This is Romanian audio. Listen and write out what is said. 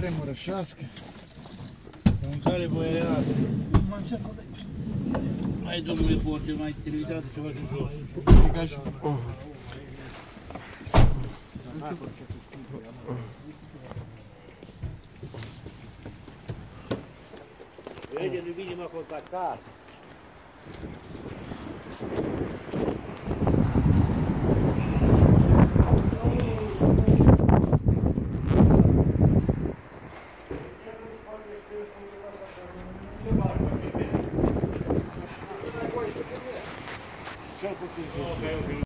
remărășească. Mâncare boiarată. Manceasa de aici. Hai, domnule Porce, mai televizează ceva și jos. E ca și... Vede, nu vine mă acolo acasă. Thank you.